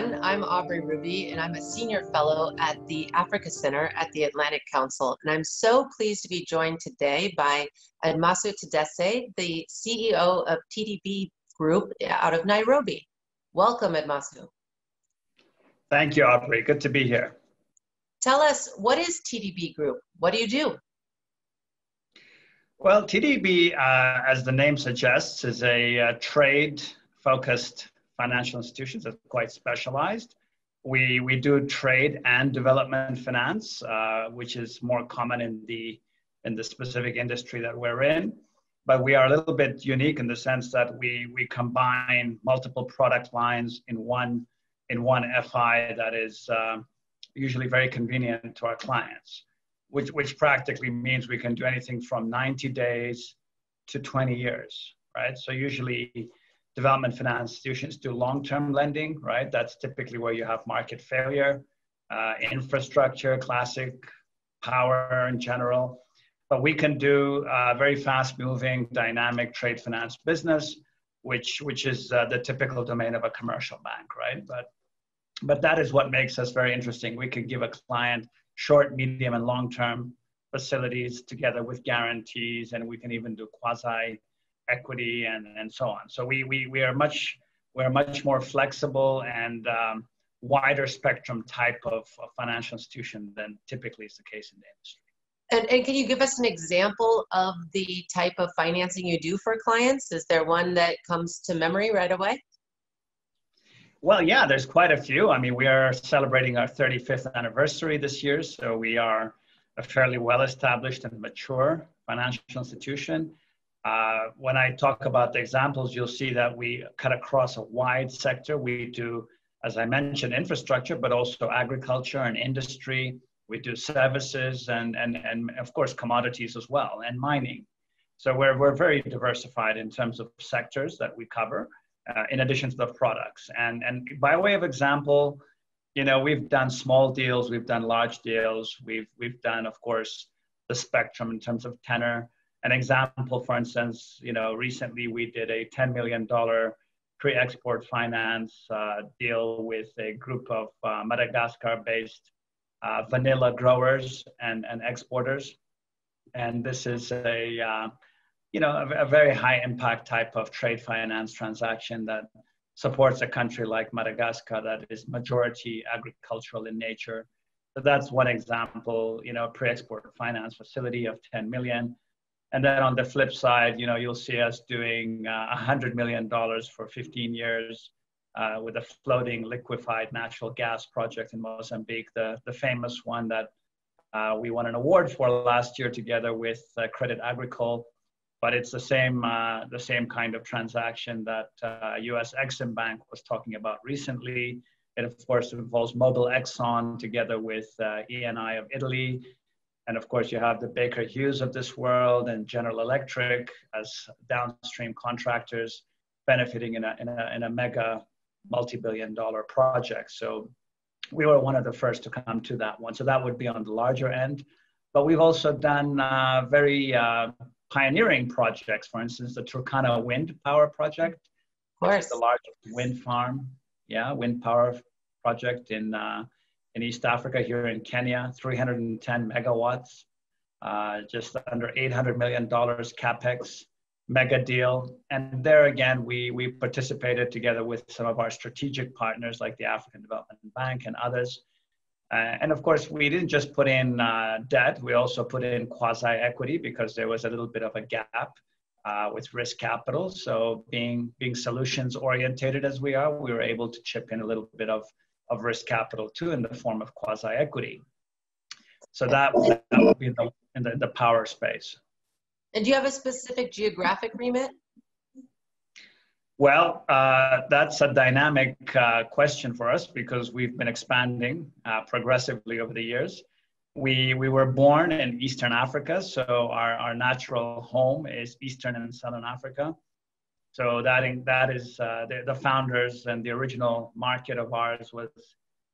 everyone. I'm Aubrey Hruby, and I'm a senior fellow at the Africa Center at the Atlantic Council. And I'm so pleased to be joined today by Admassu Tadesse, the CEO of TDB Group out of Nairobi. Welcome, Admassu. Thank you, Aubrey. Good to be here. Tell us, what is TDB Group? What do you do? Well, TDB, uh, as the name suggests, is a uh, trade focused financial institutions that's quite specialized. We, we do trade and development finance, uh, which is more common in the, in the specific industry that we're in. But we are a little bit unique in the sense that we, we combine multiple product lines in one, in one FI that is uh, usually very convenient to our clients, which, which practically means we can do anything from 90 days to 20 years, right? So usually development finance institutions do long-term lending, right? That's typically where you have market failure, uh, infrastructure, classic power in general. But we can do uh, very fast-moving, dynamic trade finance business, which which is uh, the typical domain of a commercial bank, right? But but that is what makes us very interesting. We can give a client short, medium, and long-term facilities together with guarantees, and we can even do quasi equity and, and so on. So we, we, we are much, we're much more flexible and um, wider spectrum type of, of, financial institution than typically is the case in the industry. And, and can you give us an example of the type of financing you do for clients? Is there one that comes to memory right away? Well, yeah, there's quite a few. I mean, we are celebrating our 35th anniversary this year, so we are a fairly well established and mature financial institution. Uh, when I talk about the examples, you'll see that we cut across a wide sector. We do, as I mentioned, infrastructure, but also agriculture and industry. We do services and, and, and of course, commodities as well, and mining. So we're, we're very diversified in terms of sectors that we cover, uh, in addition to the products. And, and by way of example, you know, we've done small deals, we've done large deals, we've, we've done, of course, the spectrum in terms of tenor an example, for instance, you know, recently we did a $10 million pre-export finance uh, deal with a group of uh, Madagascar-based uh, vanilla growers and, and exporters. And this is a, uh, you know, a, a, very high impact type of trade finance transaction that supports a country like Madagascar that is majority agricultural in nature. So that's one example, you know, pre-export finance facility of 10 million. And then on the flip side, you know, you'll see us doing uh, $100 million for 15 years uh, with a floating liquefied natural gas project in Mozambique, the, the famous one that uh, we won an award for last year together with uh, Credit Agricole. But it's the same, uh, the same kind of transaction that US uh, Exim Bank was talking about recently. It, of course, involves Mobil Exxon together with ENI of Italy and of course, you have the Baker Hughes of this world and General Electric as downstream contractors benefiting in a, in a, in a mega multi billion dollar project. So we were one of the first to come to that one. So that would be on the larger end. But we've also done uh, very uh, pioneering projects, for instance, the Turkana Wind Power Project. Of course. The largest wind farm, yeah, wind power project in uh, in East Africa, here in Kenya, 310 megawatts, uh, just under $800 million capex, mega deal. And there again, we, we participated together with some of our strategic partners like the African Development Bank and others. Uh, and of course, we didn't just put in uh, debt, we also put in quasi equity because there was a little bit of a gap. Uh, with risk capital. So being being solutions orientated as we are, we were able to chip in a little bit of of risk capital too in the form of quasi equity. So that, that would be in the, in the, the power space. And do you have a specific geographic remit? Well, uh, that's a dynamic uh, question for us because we've been expanding uh, progressively over the years. We, we were born in Eastern Africa, so our, our natural home is Eastern and Southern Africa. So that that is uh, the, the founders and the original market of ours was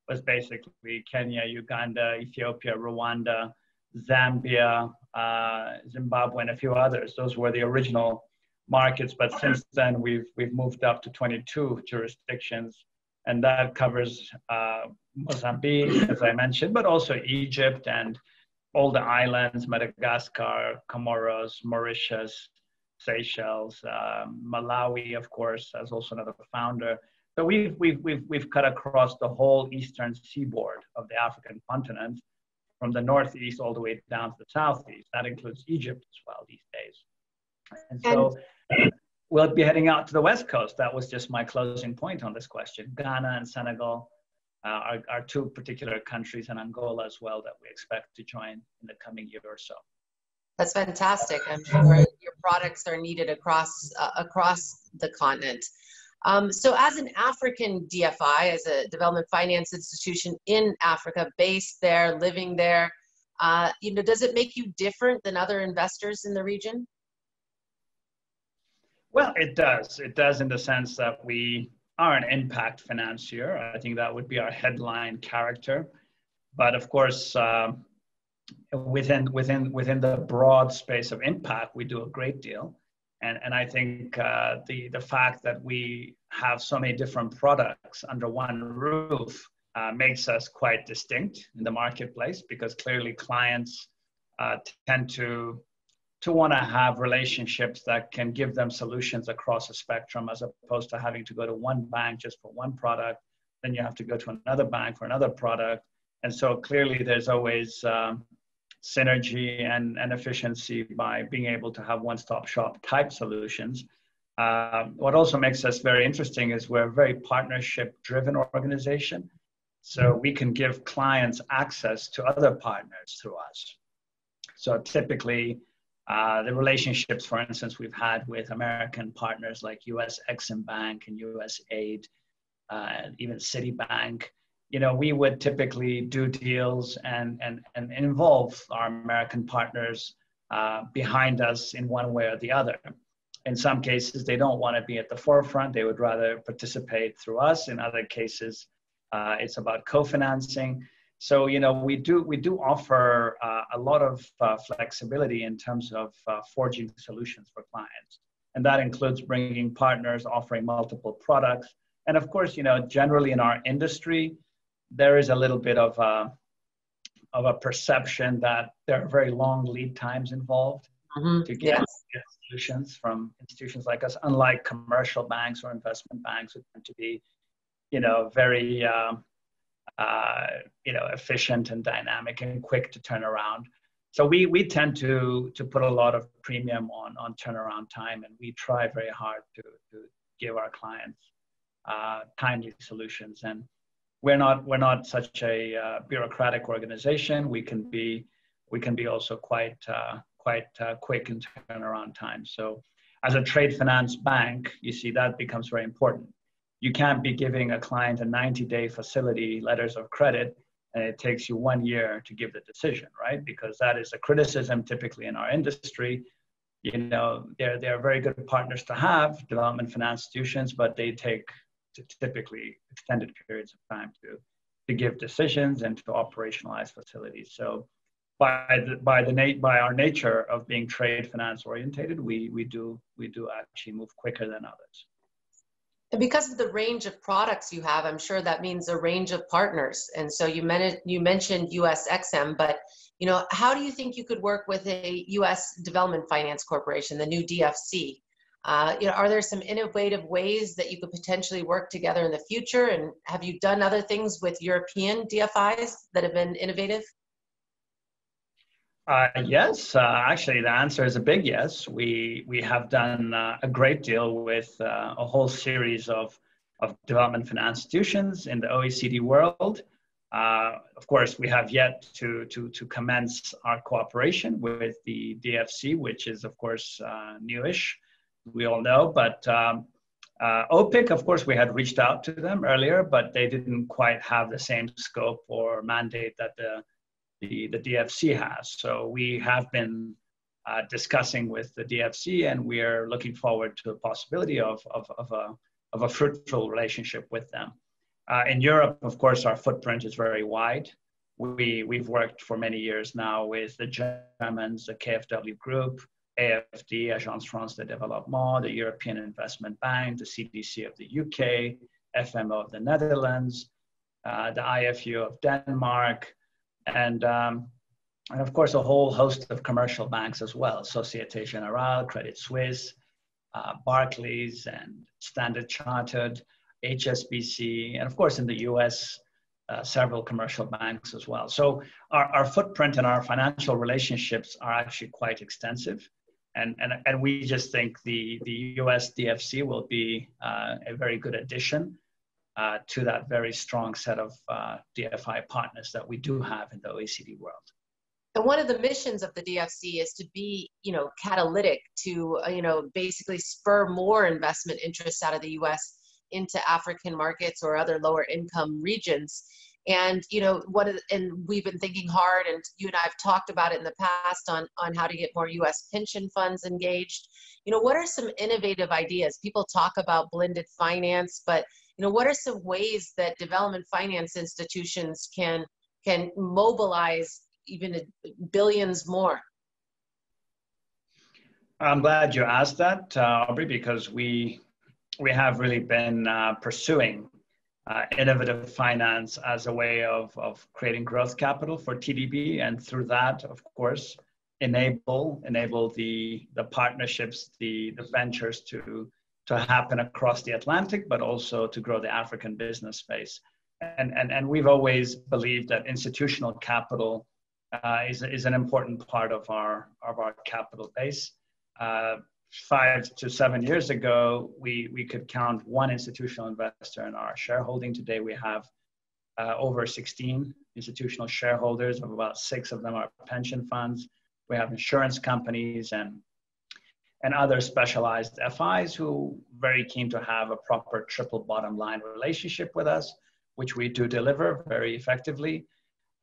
was basically Kenya, Uganda, Ethiopia, Rwanda, Zambia, uh, Zimbabwe, and a few others. Those were the original markets. But since then, we've we've moved up to 22 jurisdictions, and that covers uh, Mozambique, as I mentioned, but also Egypt and all the islands, Madagascar, Comoros, Mauritius, Seychelles, um, Malawi, of course, as also another founder. So we've, we've, we've, we've cut across the whole eastern seaboard of the African continent, from the northeast all the way down to the southeast. That includes Egypt as well these days. And so and- we'll be heading out to the west coast. That was just my closing point on this question. Ghana and Senegal uh, are, are two particular countries, and Angola as well, that we expect to join in the coming year or so. That's fantastic. I'm sure your products are needed across uh, across the continent. Um, so, as an African DFI, as a development finance institution in Africa, based there, living there, uh, you know, does it make you different than other investors in the region? Well, it does. It does in the sense that we are an impact financier. I think that would be our headline character. But of course, uh, within within within the broad space of impact, we do a great deal. And, and I think uh, the, the fact that we have so many different products under one roof uh, makes us quite distinct in the marketplace because clearly clients uh, tend to to want to have relationships that can give them solutions across a spectrum as opposed to having to go to one bank just for one product then you have to go to another bank for another product and so clearly there's always um, synergy and, and efficiency by being able to have one-stop shop type solutions. Uh, what also makes us very interesting is we're a very partnership driven organization so we can give clients access to other partners through us. So typically uh, the relationships, for instance, we've had with American partners like US Exim Bank and US Aid, uh, even Citibank, you know, we would typically do deals and, and, and involve our American partners uh, behind us in one way or the other. In some cases, they don't want to be at the forefront. They would rather participate through us. In other cases, uh, it's about co-financing. So you know we do we do offer uh, a lot of uh, flexibility in terms of uh, forging solutions for clients, and that includes bringing partners, offering multiple products, and of course you know generally in our industry there is a little bit of a of a perception that there are very long lead times involved mm-hmm. to get, yes. solutions from institutions like us, unlike commercial banks or investment banks who tend to be you know very um, uh, you know, efficient and dynamic and quick to turn around. So we, we tend to, to put a lot of premium on, on turnaround time and we try very hard to, to give our clients uh, timely solutions. And we're not, we're not such a uh, bureaucratic organization. We can be, we can be also quite, uh, quite uh, quick in turnaround time. So as a trade finance bank, you see that becomes very important you can't be giving a client a 90 day facility letters of credit and it takes you one year to give the decision right because that is a criticism typically in our industry you know they're they're very good partners to have development finance institutions but they take typically extended periods of time to to give decisions and to operationalize facilities so by the by the nat- by our nature of being trade finance orientated we we do we do actually move quicker than others and because of the range of products you have, I'm sure that means a range of partners. And so you, men- you mentioned US Exim, but you know, how do you think you could work with a U.S. Development Finance Corporation, the new DFC? Uh, you know, are there some innovative ways that you could potentially work together in the future? And have you done other things with European DFIs that have been innovative? Uh, yes, uh, actually, the answer is a big yes. We we have done uh, a great deal with uh, a whole series of of development finance institutions in the OECD world. Uh, of course, we have yet to to to commence our cooperation with the DFC, which is of course uh, newish. We all know, but. Um, OPIC, of course, we had reached out to them earlier, but they didn't quite have the same scope or mandate that the the, the DFC has. So we have been uh, discussing with the DFC and we are looking forward to the possibility of, of, of, a, of a fruitful relationship with them. Uh, in Europe, of course, our footprint is very wide. We, we've worked for many years now with the Germans, the KfW Group, AFD, Agence France de Développement, the European Investment Bank, the CDC of the UK, FMO of the Netherlands, uh, the IFU of Denmark, and um, and of course a whole host of commercial banks as well: Societe Generale, Credit Suisse, uh, Barclays, and Standard Chartered, HSBC, and of course in the U.S. Uh, several commercial banks as well. So our, our footprint and our financial relationships are actually quite extensive. And, and, and we just think the, the US DFC will be uh, a very good addition uh, to that very strong set of uh, DFI partners that we do have in the OECD world. And one of the missions of the DFC is to be, you know, catalytic to, uh, you know, basically spur more investment interests out of the U.S into African markets or other lower income regions. And you know what? And we've been thinking hard, and you and I have talked about it in the past on on how to get more U.S. pension funds engaged. You know, what are some innovative ideas? People talk about blended finance, but you know, what are some ways that development finance institutions can can mobilize even billions more? I'm glad you asked that, uh, Aubrey, because we we have really been uh, pursuing uh, innovative finance as a way of, of creating growth capital for TDB, and through that, of course, enable enable the the partnerships, the the ventures to to happen across the Atlantic, but also to grow the African business space. And and and we've always believed that institutional capital uh, is is an important part of our of our capital base. Uh, five to seven years ago, we, we could count one institutional investor in our shareholding. Today, we have uh, over 16 institutional shareholders, of about six of them are pension funds. We have insurance companies and and other specialized FIs who very keen to have a proper triple bottom line relationship with us, which we do deliver very effectively.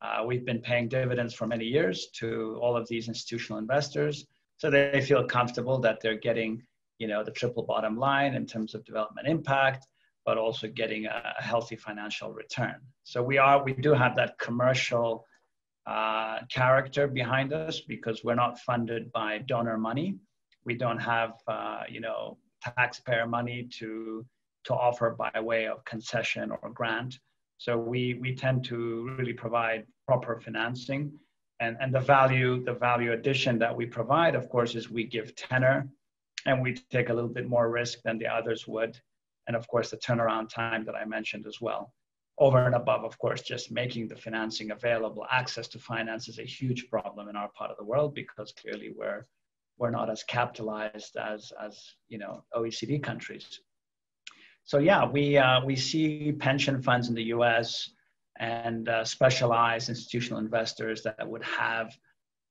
Uh, we've been paying dividends for many years to all of these institutional investors so they feel comfortable that they're getting you know the triple bottom line in terms of development impact but also getting a, healthy financial return. So we are we do have that commercial uh, character behind us because we're not funded by donor money. We don't have uh, you know taxpayer money to to offer by way of concession or grant. So we we tend to really provide proper financing and, and the value, the value addition that we provide, of course, is we give tenor and we take a little bit more risk than the others would. And of course, the turnaround time that I mentioned as well. Over and above, of course, just making the financing available. Access to finance is a huge problem in our part of the world because clearly we're we're not as capitalized as as you know OECD countries. So yeah, we uh, we see pension funds in the U.S and uh, specialized institutional investors that would have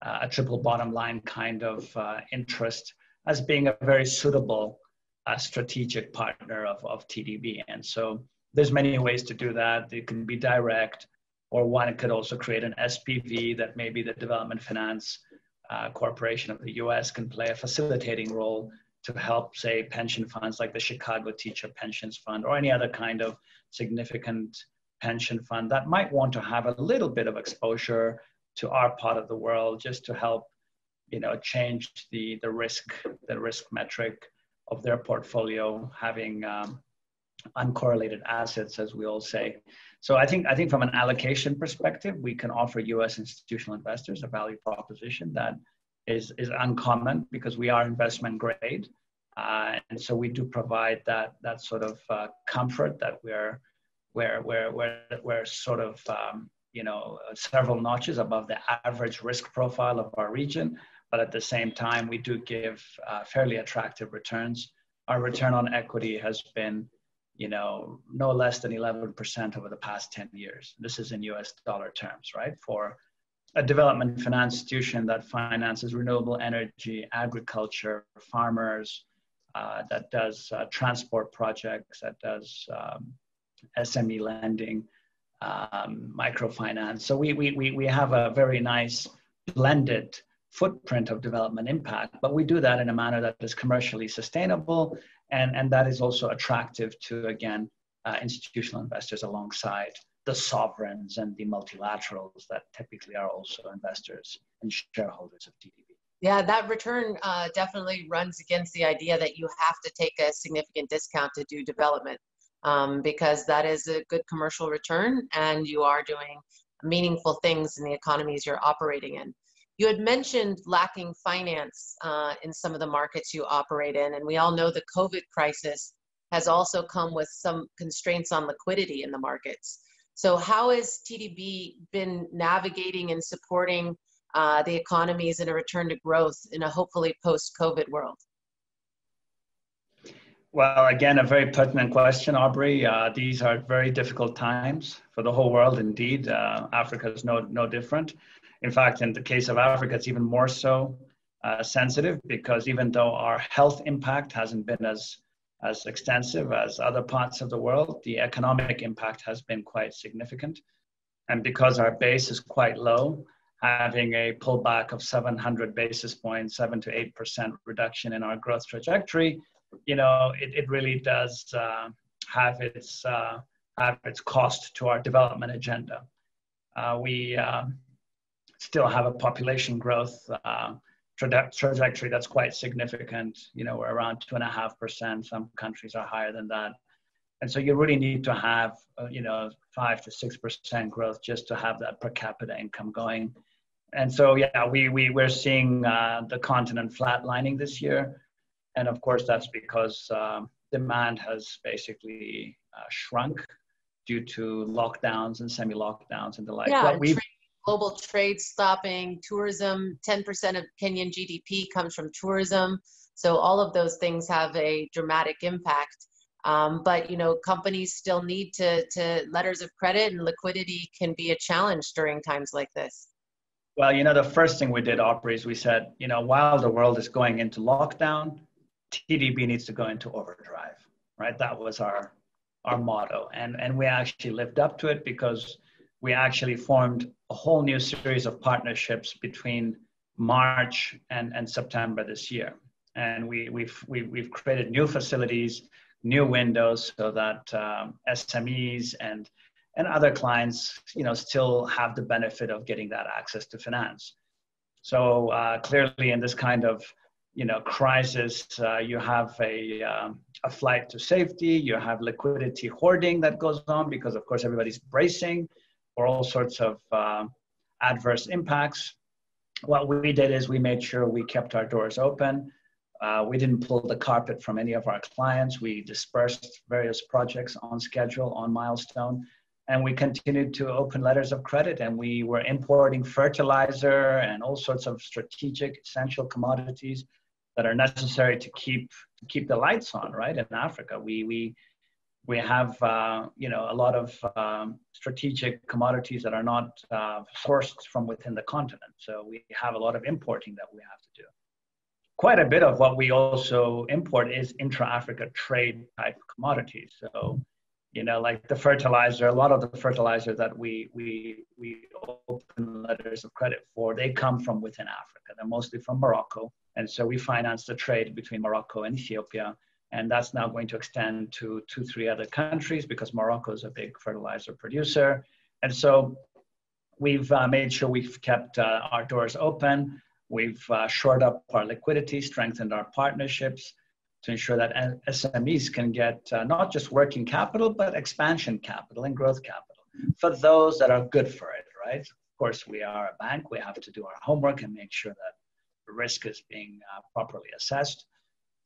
uh, a triple bottom line kind of uh, interest as being a very suitable uh, strategic partner of, of TDB. And so there's many ways to do that. It can be direct, or one could also create an SPV that maybe the Development Finance uh, Corporation of the US can play a facilitating role to help, say, pension funds like the Chicago Teacher Pensions Fund or any other kind of significant pension fund that might want to have a little bit of exposure to our part of the world just to help you know change the the risk the risk metric of their portfolio having um, uncorrelated assets as we all say. So i think i think from an allocation perspective we can offer us institutional investors a value proposition that is is uncommon because we are investment grade. Uh, and so we do provide that that sort of uh, comfort that we're where where where we're sort of um, you know several notches above the average risk profile of our region, but at the same time we do give uh, fairly attractive returns. Our return on equity has been you know no less than 11% over the past 10 years. This is in U.S. dollar terms, right? For a development finance institution that finances renewable energy, agriculture, farmers, uh, that does uh, transport projects, that does um, SME lending, um, microfinance. So we, we, we, we have a very nice blended footprint of development impact, but we do that in a manner that is commercially sustainable and, and that is also attractive to, again, uh, institutional investors alongside the sovereigns and the multilaterals that typically are also investors and shareholders of TDB. Yeah, that return uh, definitely runs against the idea that you have to take a significant discount to do development um, because that is a good commercial return and you are doing meaningful things in the economies you're operating in. You had mentioned lacking finance uh, in some of the markets you operate in, and we all know the COVID crisis has also come with some constraints on liquidity in the markets. So, how has TDB been navigating and supporting uh, the economies in a return to growth in a hopefully post COVID world? Well, again, a very pertinent question, Aubrey. Uh, these are very difficult times for the whole world, indeed. Uh, Africa is no, no different. In fact, in the case of Africa, it's even more so uh, sensitive because even though our health impact hasn't been as, as extensive as other parts of the world, the economic impact has been quite significant. And because our base is quite low, having a pullback of 700 basis points, 7 to 8% reduction in our growth trajectory you know, it, it really does uh, have its uh, have its cost to our development agenda. Uh, we um, still have a population growth uh, trajectory that's quite significant. You know, we're around two and a half percent. Some countries are higher than that, and so you really need to have uh, you know five to six percent growth just to have that per capita income going. And so, yeah, we, we, we're seeing uh, the continent flatlining this year and of course that's because um, demand has basically uh, shrunk due to lockdowns and semi-lockdowns and the like. Yeah, trade, global trade stopping, tourism. Ten percent of Kenyan GDP comes from tourism, so all of those things have a dramatic impact. Um, but you know, companies still need to to letters of credit, and liquidity can be a challenge during times like this. Well, you know, the first thing we did, Aubrey, is we said, you know, while the world is going into lockdown, TDB needs to go into overdrive, right? That was our our motto, and and we actually lived up to it because we actually formed a whole new series of partnerships between March and, and September this year, and we we've we've, we've created new facilities, new windows, so that um, SMEs and and other clients, you know, still have the benefit of getting that access to finance. So uh, clearly, in this kind of you know crisis uh, you have a, um, a flight to safety you have liquidity hoarding that goes on because of course everybody's bracing for all sorts of uh, adverse impacts. What we did is we made sure we kept our doors open. Uh, we didn't pull the carpet from any of our clients. We dispersed various projects on schedule on milestone and we continued to open letters of credit and we were importing fertilizer and all sorts of strategic essential commodities that are necessary to keep to keep the lights on right in africa. We we we have uh, you know a lot of um, strategic commodities that are not uh, sourced from within the continent. So we have a lot of importing that we have to do. Quite a bit of what we also import is intra-africa trade type commodities. So you know like the fertilizer a lot of the fertilizer that we we we open letters of credit for they come from within africa. They're mostly from morocco and so we financed the trade between Morocco and Ethiopia. And that's now going to extend to two, three other countries because Morocco is a big fertilizer producer. And so we've uh, made sure we've kept uh, our doors open. We've uh, shored up our liquidity, strengthened our partnerships to ensure that SMEs can get uh, not just working capital, but expansion capital and growth capital for those that are good for it, right? Of course, we are a bank. We have to do our homework and make sure that risk is being uh, properly assessed.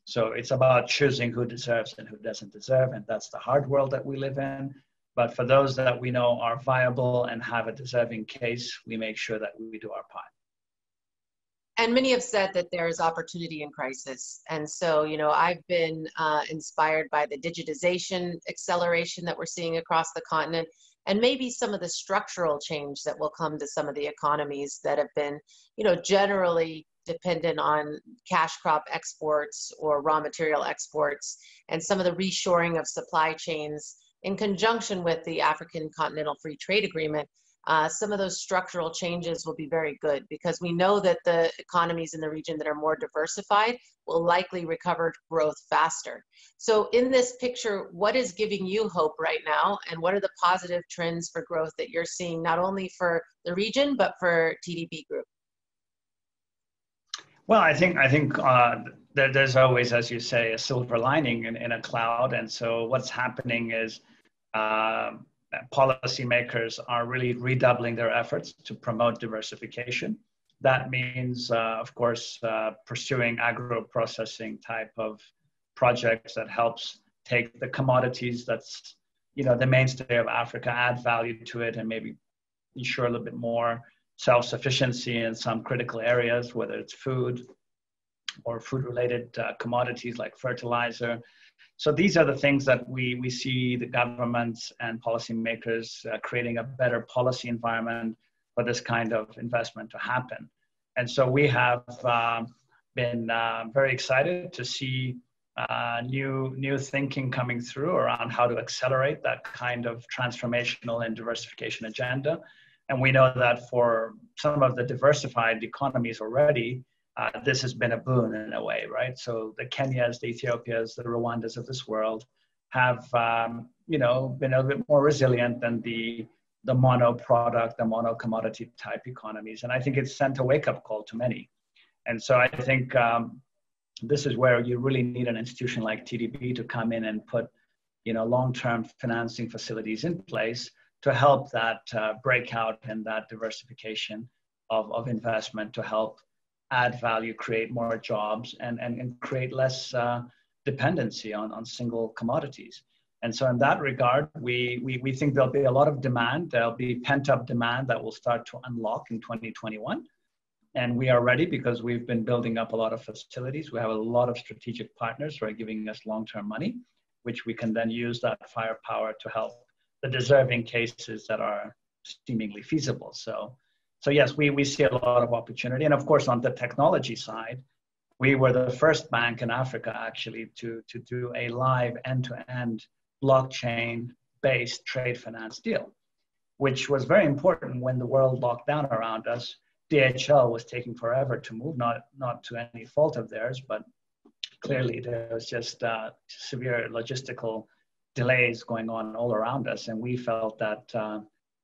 So it's about choosing who deserves and who doesn't deserve, and that's the hard world that we live in. But for those that we know are viable and have a deserving case, we make sure that we do our part. And many have said that there is opportunity in crisis. And so, you know, I've been uh, inspired by the digitization acceleration that we're seeing across the continent and maybe some of the structural change that will come to some of the economies that have been, you know, generally dependent on cash crop exports or raw material exports and some of the reshoring of supply chains in conjunction with the African Continental Free Trade Agreement, uh, some of those structural changes will be very good because we know that the economies in the region that are more diversified will likely recover growth faster. So, in this picture, what is giving you hope right now, and what are the positive trends for growth that you're seeing not only for the region but for TDB Group? Well, I think I think uh, there, there's always, as you say, a silver lining in, in a cloud. And so what's happening is uh, policymakers are really redoubling their efforts to promote diversification. That means, uh, of course, uh, pursuing agro processing type of projects that helps take the commodities that's you know the mainstay of Africa, add value to it, and maybe ensure a little bit more self-sufficiency in some critical areas, whether it's food or food-related uh, commodities like fertilizer. So these are the things that we, we see the governments and policymakers uh, creating a better policy environment for this kind of investment to happen. And so we have um, been uh, very excited to see uh, new new thinking coming through around how to accelerate that kind of transformational and diversification agenda. And we know that for some of the diversified economies already, uh, this has been a boon in a way, right? So the Kenyas, the Ethiopias, the Rwandas of this world have, um, you know, been a little bit more resilient than the the mono product, the mono commodity type economies. And I think it's sent a wake up call to many. And so I think um, this is where you really need an institution like TDB to come in and put, you know, long-term financing facilities in place to help that uh, breakout and that diversification of, of investment to help add value, create more jobs, and, and, and create less uh, dependency on, on single commodities. And so, in that regard, we, we, we think there'll be a lot of demand. There'll be pent up demand that will start to unlock in 2021. And we are ready because we've been building up a lot of facilities. We have a lot of strategic partners who are giving us long term money, which we can then use that firepower to help the deserving cases that are seemingly feasible. So, so yes, we, we see a lot of opportunity. And of course, on the technology side, we were the first bank in Africa actually to, to do a live end to end blockchain based trade finance deal, which was very important when the world locked down around us DHL was taking forever to move, not not to any fault of theirs, but clearly there was just uh, severe logistical delays going on all around us, and we felt that uh,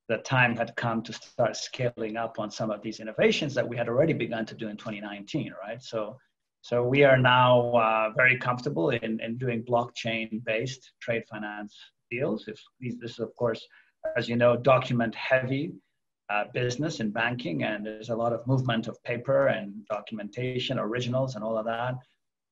the time had come to start scaling up on some of these innovations that we had already begun to do in 2019, right? So. So we are now uh, very comfortable in, in doing blockchain-based trade finance deals. If this is, of course, as you know, document heavy uh, business and banking, and there's a lot of movement of paper and documentation, originals, and all of that.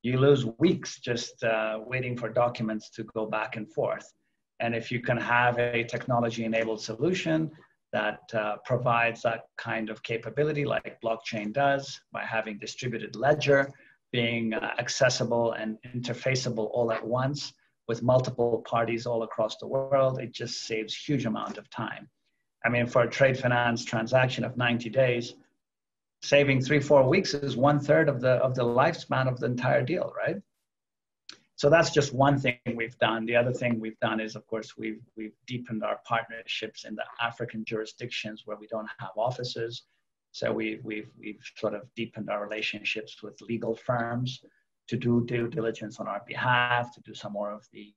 You lose weeks just uh, waiting for documents to go back and forth. And if you can have a technology enabled solution that uh, provides that kind of capability, like blockchain does, by having distributed ledger being uh, accessible and interfaceable all at once with multiple parties all across the world, it just saves huge amount of time. I mean, for a trade finance transaction of 90 days, saving three, four weeks is one third of the, of the lifespan of the entire deal, right? So that's just one thing we've done. The other thing we've done is, of course, we've, we've deepened our partnerships in the African jurisdictions where we don't have offices. So we've, we've, we've sort of deepened our relationships with legal firms to do due diligence on our behalf, to do some more of the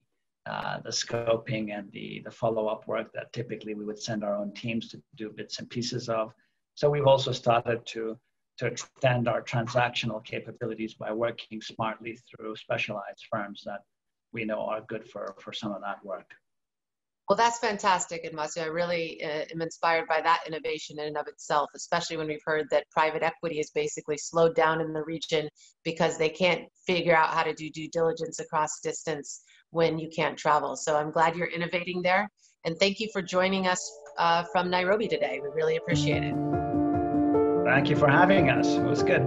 uh, the scoping and the, the follow-up work that typically we would send our own teams to do bits and pieces of. So we've also started to, to extend our transactional capabilities by working smartly through specialized firms that we know are good for, for some of that work. Well, that's fantastic, Admassu. I really uh, am inspired by that innovation in and of itself, especially when we've heard that private equity is basically slowed down in the region because they can't figure out how to do due diligence across distance when you can't travel. So I'm glad you're innovating there. And thank you for joining us uh, from Nairobi today. We really appreciate it. Thank you for having us. It was good.